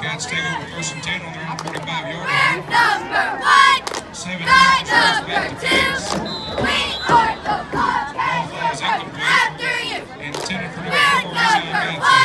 Wildcats take over first and 10 on their own 45 yard line. number number two. We are the Wildcats. After you. We're number one.